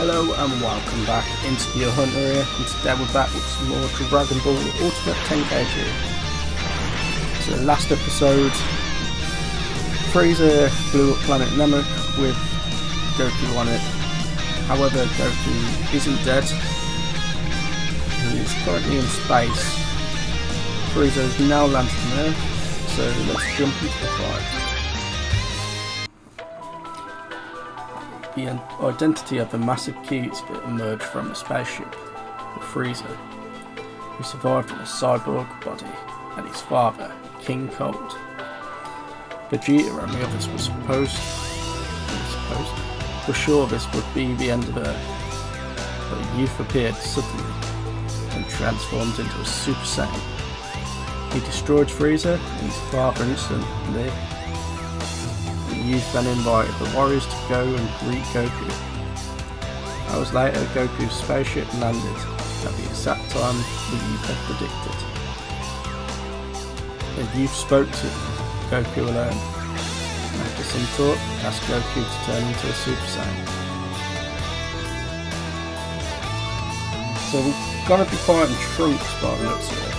Hello and welcome back Insecure Hunter here, and today we're back with some more Dragon Ball Ultimate Tenkaichi. So last episode, Frieza blew up planet Namek with Goku on it. However, Goku isn't dead. He's currently in space. Frieza has now landed on Earth, so let's jump into the fight. The identity of the massive keys that emerged from a spaceship, the Frieza, who survived in a cyborg body, and his father, King Cold. Vegeta and the others were supposed, supposed were sure this would be the end of Earth, but a youth appeared suddenly and transformed into a Super Saiyan. He destroyed Frieza and his father instantly youth then invited the warriors to go and greet Goku. Hours later, Goku's spaceship landed at the exact time the youth had predicted. The youth spoke to Goku alone. After some talk, asked Goku to turn into a Super Saiyan. So we're gonna be fighting Trunks by the looks of it.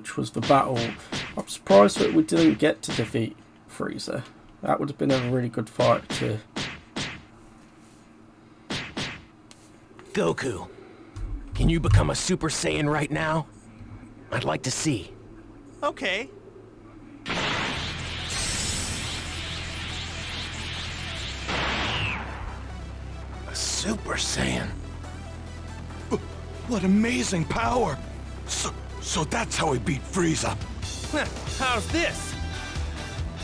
Which was the battle. I'm surprised that we didn't get to defeat Frieza. That would have been a really good fight to... Goku, can you become a Super Saiyan right now? I'd like to see. Okay. A Super Saiyan? What amazing power! So, so that's how he beat Frieza. How's this?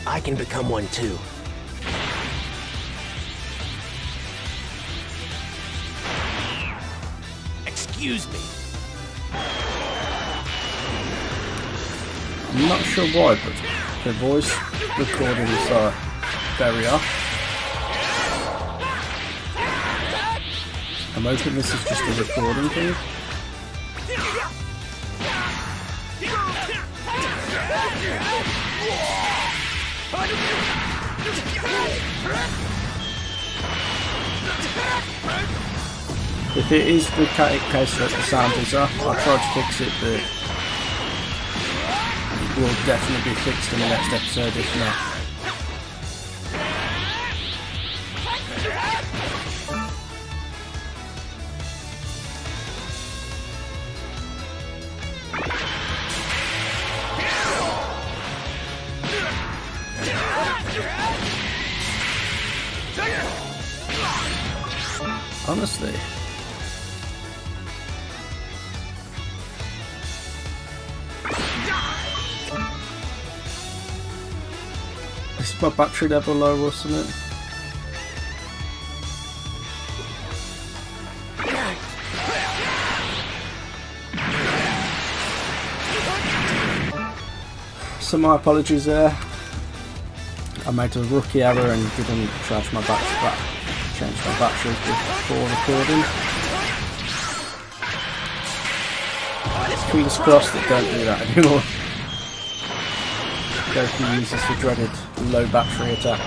I can become one too. Excuse me. I'm not sure why, but the voice recording is uh, very off. I'm hoping this is just a recording thing. If it is the case that the sound is off, I'll try to fix it, but it will definitely be fixed in the next episode if not. Honestly. Is my battery level low wasn't it? So my apologies there. I made a rookie error and didn't charge my battery back change my battery before recording. Fingers crossed that don't do that anymore. Goku uses the dreaded low battery attack.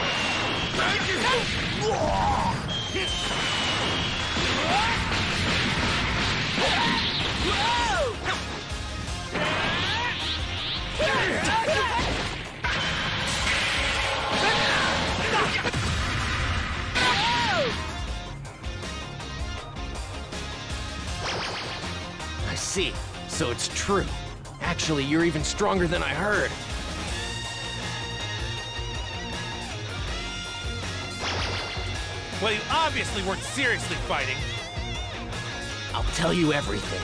I see. So it's true. Actually, you're even stronger than I heard. Well, you obviously weren't seriously fighting. I'll tell you everything.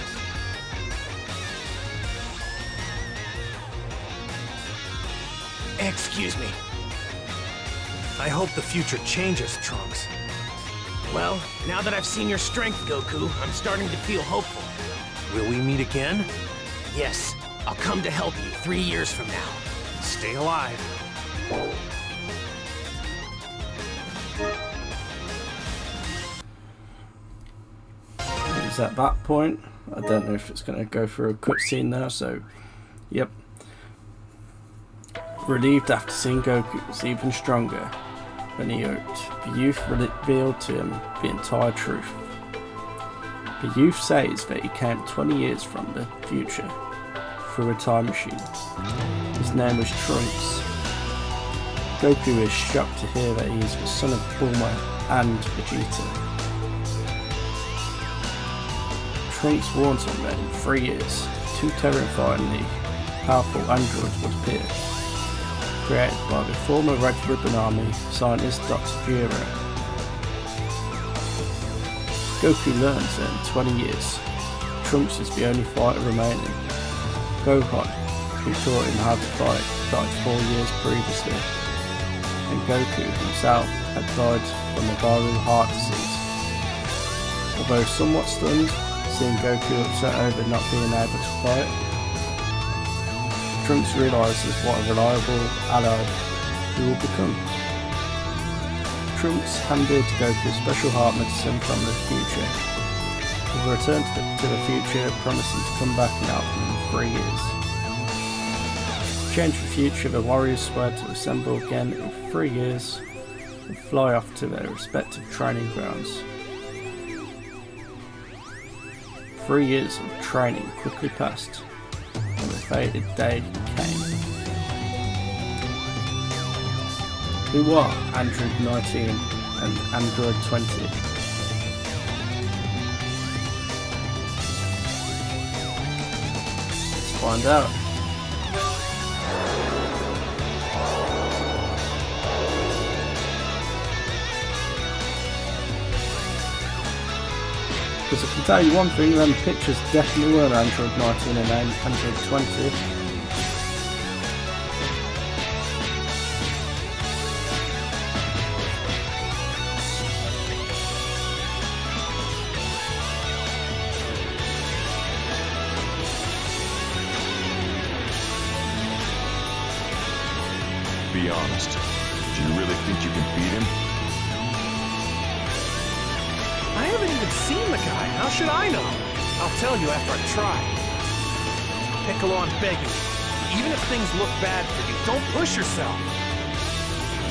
Excuse me. I hope the future changes, Trunks. Well, now that I've seen your strength, Goku, I'm starting to feel hopeful. Will we meet again? Yes, I'll come to help you three years from now. Stay alive. It's at that point. I don't know if it's going to go for a cutscene now, so yep. Relieved after seeing Goku was even stronger when he hoped, the youth revealed to him the entire truth. The youth says that he came 20 years from the future through a time machine. His name was Trunks. Goku is shocked to hear that he is the son of Bulma and Vegeta. Trunks warns him that in three years, two terrifyingly powerful androids would appear, created by the former Red Ribbon Army scientist Dr. Gero. Goku learns that in 20 years, Trunks is the only fighter remaining. Gohan, who taught him how to fight, died four years previously, and Goku himself had died from a viral heart disease. Although somewhat stunned, seeing Goku upset over not being able to fight. Trunks realises what a reliable ally he will become. Trunks handed to Goku special heart medicine from the future. He will return to the, to the future, promising to come back help in three years. Change the future, the warriors swear to assemble again in three years and fly off to their respective training grounds. Three years of training quickly passed, and the fated day came. Who are Android 19 and Android 20? Let's find out. Because I can tell you one thing, them pictures definitely were Android 19 and Android 20. Be honest. Do you really think you can beat him? I haven't even seen the guy. How should I know? I'll tell you after I try. Piccolo, I'm begging you. Even if things look bad for you, don't push yourself.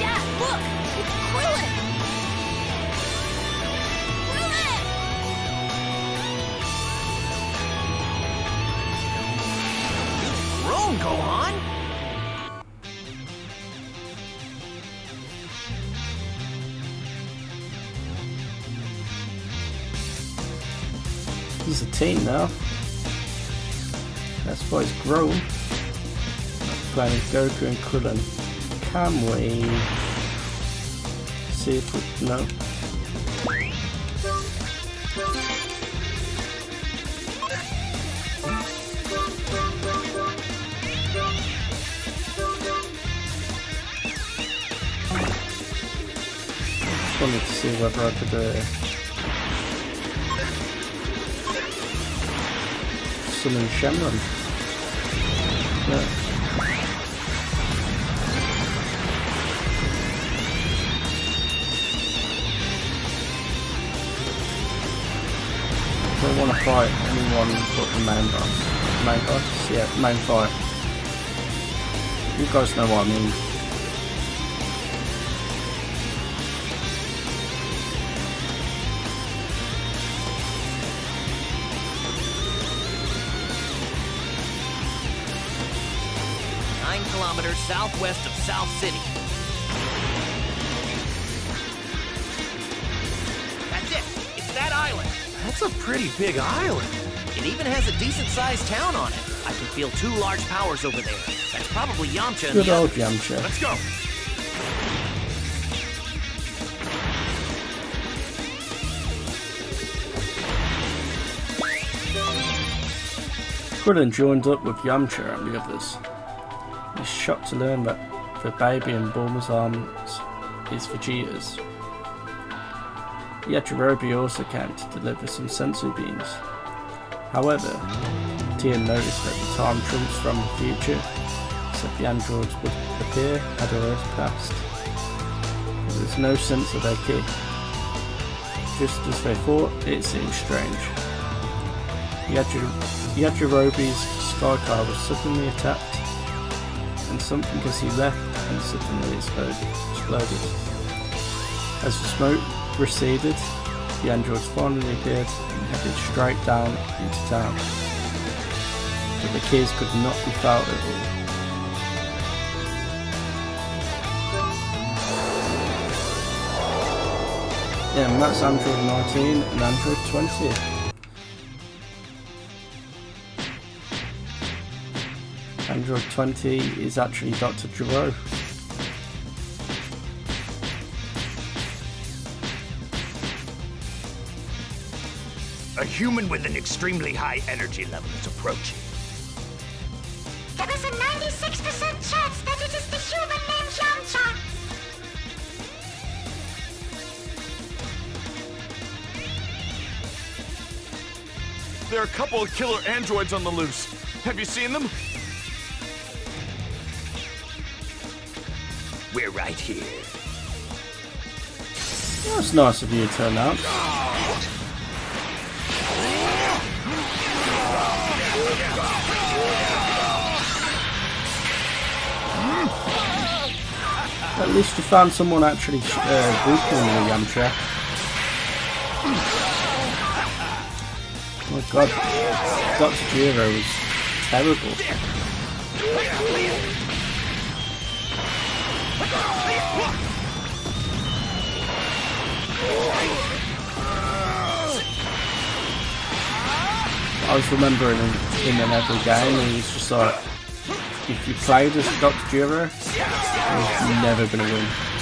Dad, look! It's Krillin! Krillin! 18 now. That's why it's grown. I'm Goku and Krillin. Can we see if we no? Just wanted to see whether I could uh, summon Shenron. No. don't want to fight anyone but the main boss. Main boss? Yeah, main fight. You guys know what I mean. Nine kilometers southwest of South City. That's it. It's that island. That's a pretty big island. It even has a decent-sized town on it. I can feel two large powers over there. That's probably Yamcha and Good the old others. Yamcha. Let's go. Krillin joined up with Yamcha and the others. He's shocked to learn that the baby in Bulma's arms is Vegeta's. Yajirobe also came to deliver some senzu beans. However, Tien noticed that the time Trunks from the future said the androids would appear had already passed. There's no sense of their ki. Just as they thought, it seemed strange. Yaji- Yajirobe's sky car was suddenly attacked, and something as he left and suddenly exploded. As the smoke receded, the androids finally appeared and headed straight down into town. But the keys could not be found at all. Yeah, and that's Android 19 and Android 20. Android 20 is actually Dr. Gero. A human with an extremely high energy level is approaching. There is a 96% chance that it is the human named Yamcha. There are a couple of killer androids on the loose. Have you seen them? We're right here. That's nice of you to turn up. At least you found someone actually uh, weakening the Yamcha. Oh my god, Dr. Gero was terrible. I was remembering him in another game and he's just like, if you played as Dr. Gero, you're never going to win.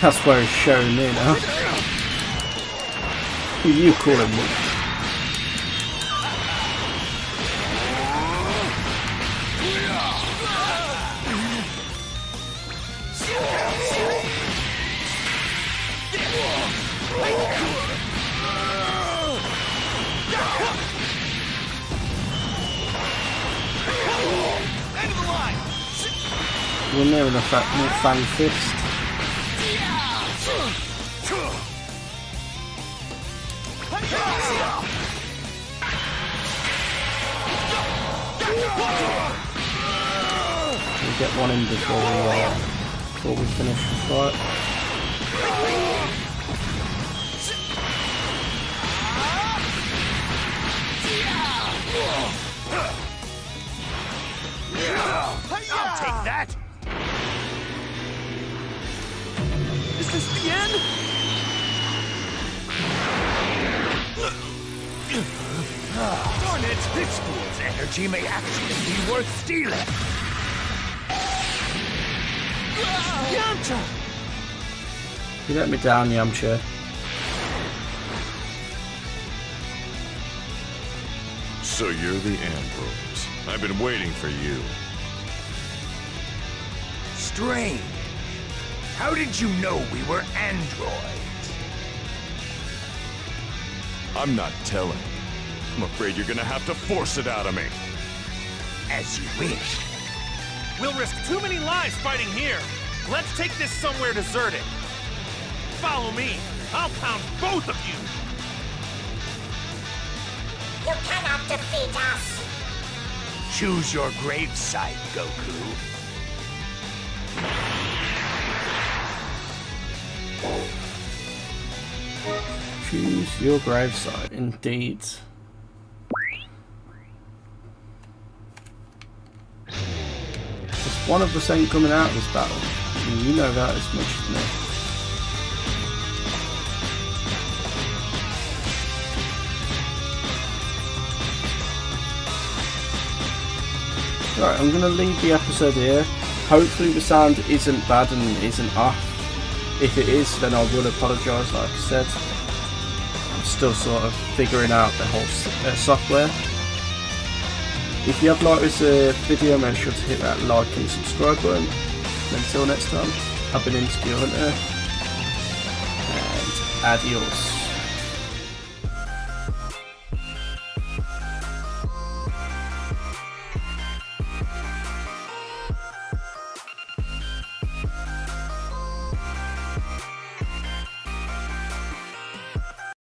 That's where he's showing me now. Who you calling me? We're near enough new fan fist. Get one in before we, uh, before we finish the fight. I'll take that. Is this the end? Darn it, this fool's energy may actually be worth stealing. Yamcha! You let me down, Yamcha. So you're the androids. I've been waiting for you. Strange. How did you know we were androids? I'm not telling. I'm afraid you're gonna have to force it out of me. As you wish. We'll risk too many lives fighting here. Let's take this somewhere deserted. Follow me. I'll pound both of you. You cannot defeat us. Choose your gravesite, Goku. Choose your gravesite, indeed. If one of us ain't coming out of this battle, and you know that as much as me. Right, I'm going to leave the episode here. Hopefully the sound isn't bad and isn't off. If it is, then I would apologise, like I said. I'm still sort of figuring out the whole uh, software. If you have liked this uh, video, make sure to hit that like and subscribe button. Until next time, I've been Insecure Hunter, and adios.